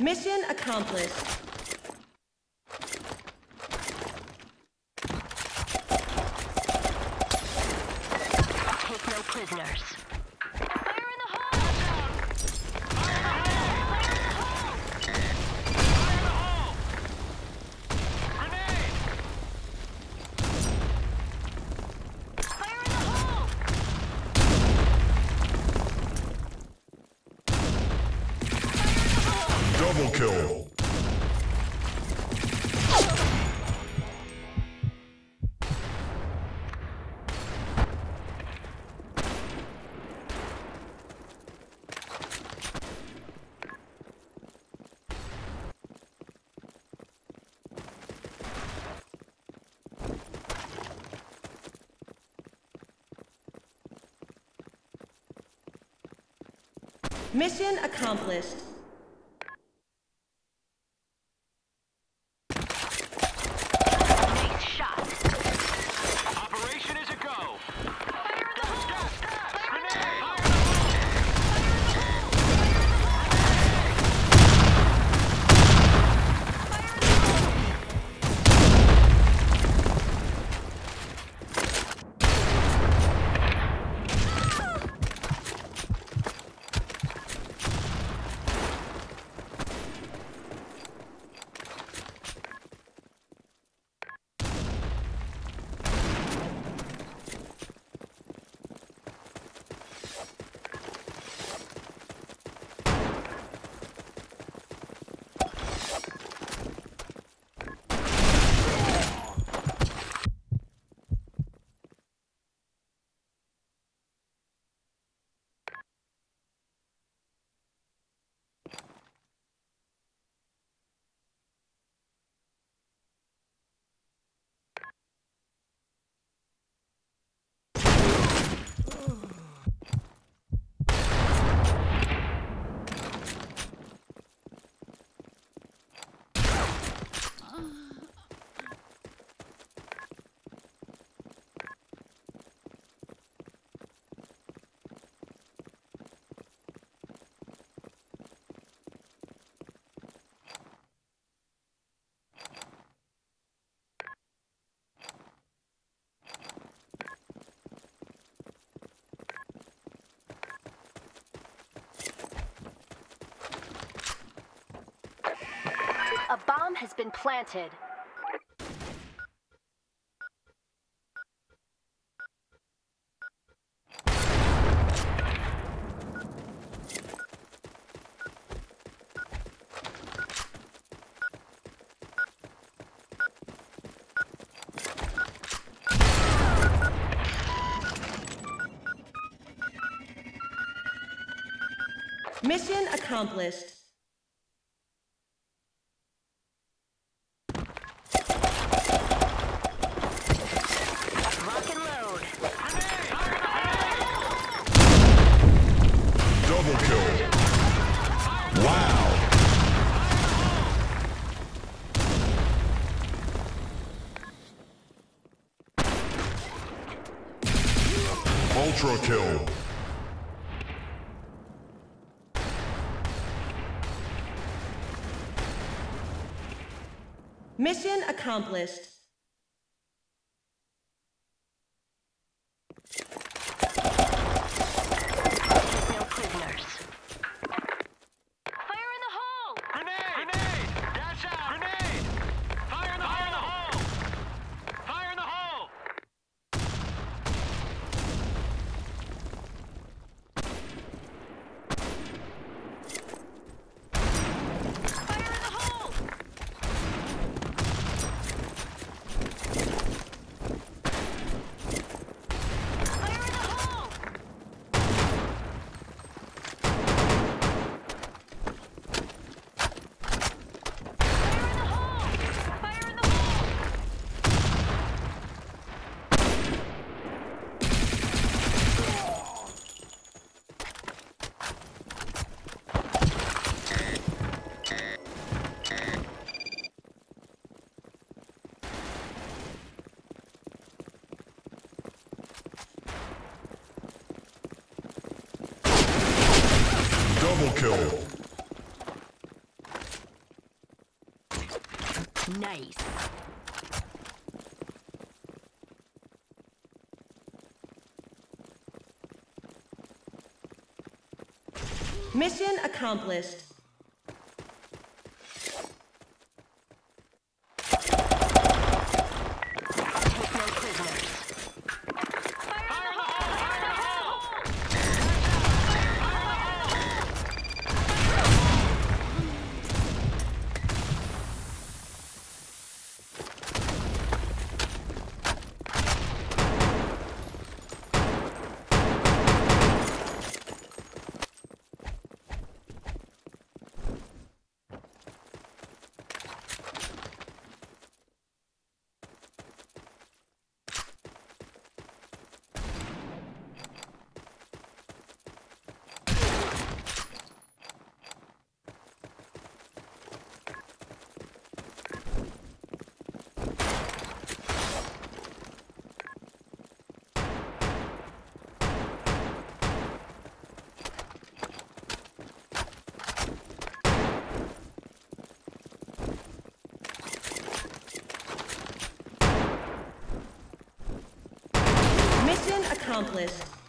Mission accomplished. Double kill. Mission accomplished. bomb has been planted. Mission accomplished. Mission accomplished. Double kill. Nice. Mission accomplished. eso.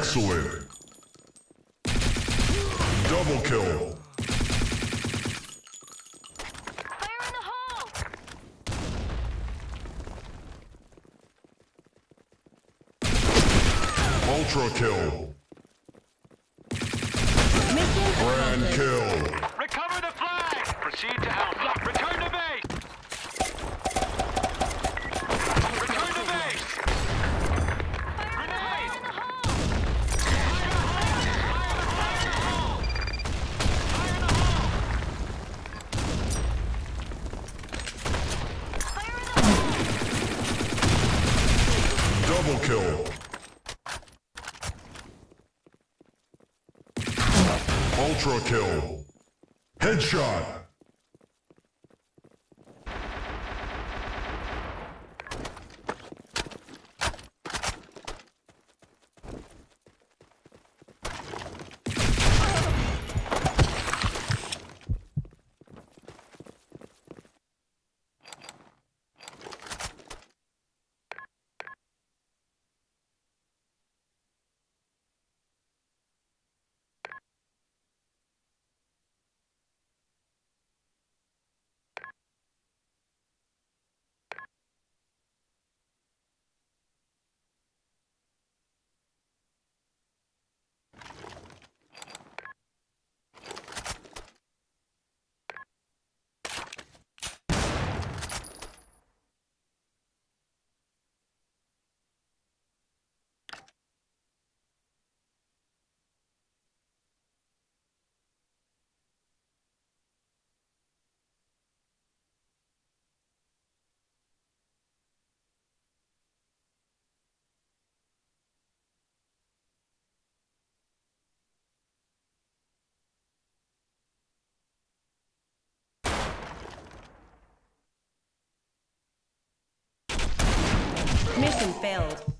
Excellent. Double kill. Ultra kill. kill. Ultra kill. Headshot. Mission failed.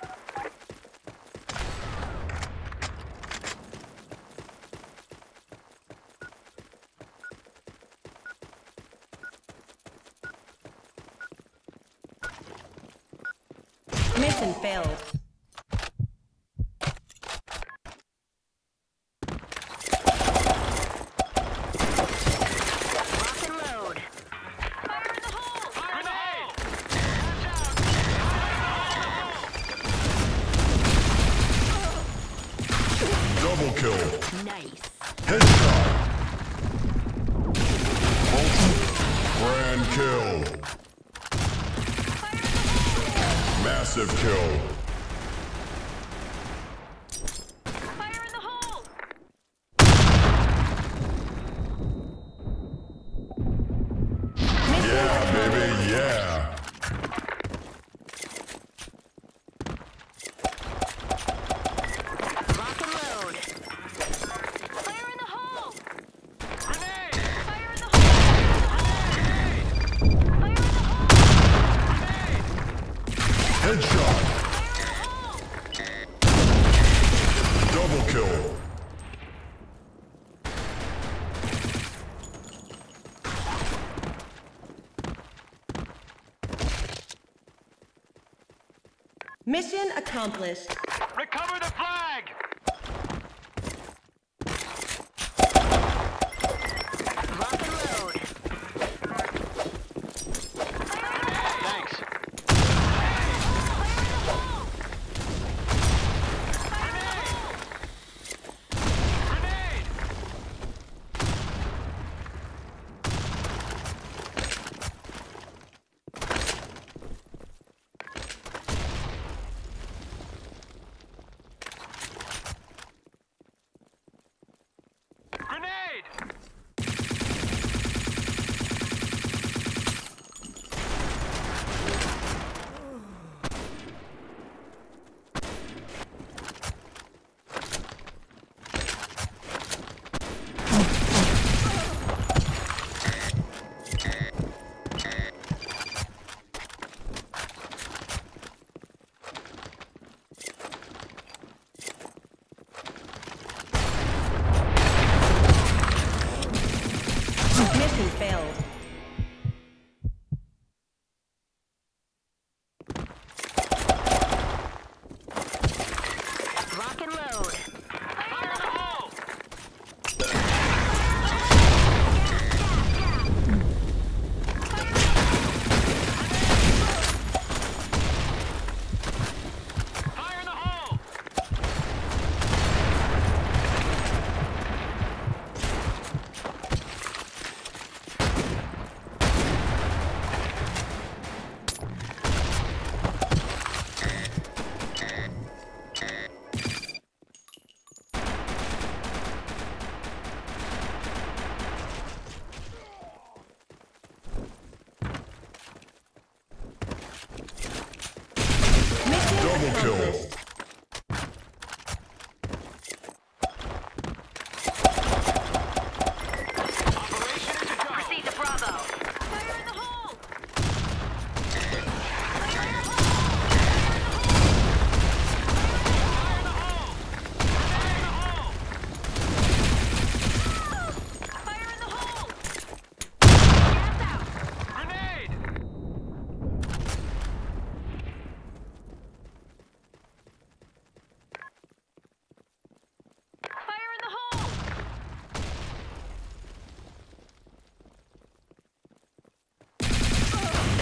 Mission accomplished. Recover the flag!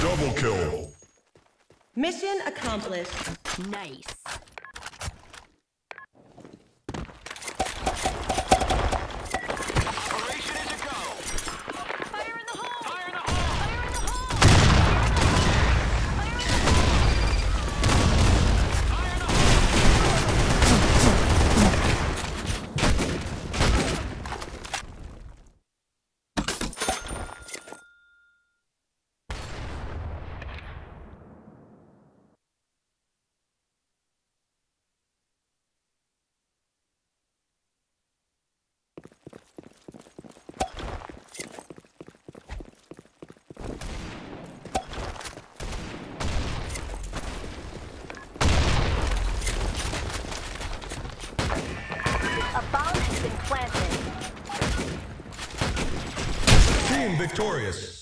Double kill. Mission accomplished. Nice. Victorious.